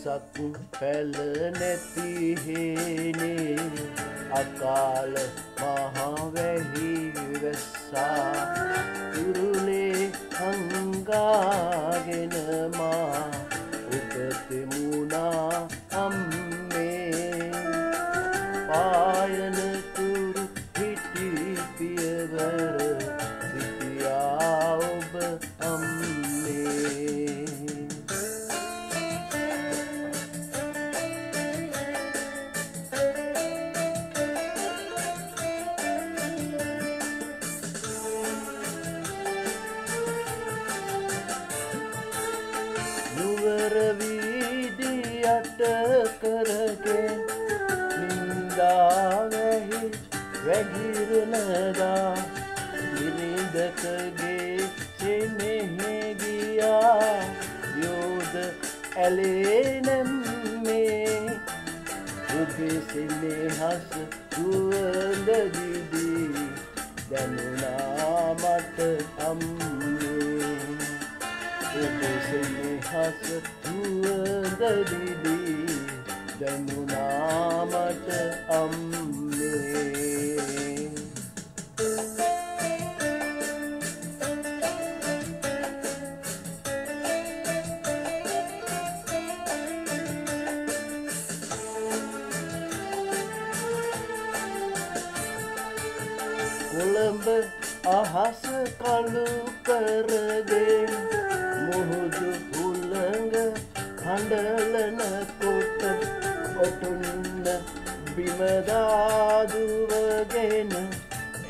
වෙසක් පැල නැතිහේනේ අකාල මහවැහි වෙස්සා තුරුලේ හංගාගෙනමා උපතෙමුණා නුවර වීදියට කරගෙන නින්දාවැහි වැගිරනදා ඉරිඳකගේ සෙනෙහෙගියා යෝධ ඇලේනැම්මේ උපෙසෙනෙහස සුවඳදිදී දැනුනාමට අම්මේ උපෙසෙනෙහස සුවඳදිදී දැනුනාමට අම්මේ කොළඹ අහස කළු කරගෙන හඬලන කොට ඔටුන්න බිමදාදුවගෙන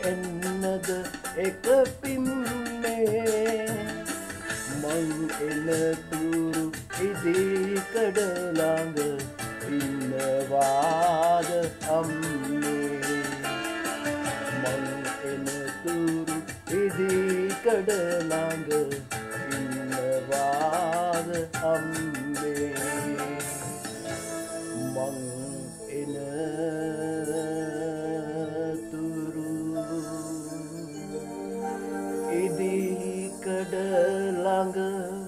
එන්නද එක පිම්මේ මං එනතුරු ඉදිකඩළඟ ඉන්නවාද අම්මේ මං එනතුරු ඉදිකඩළඟ The longer.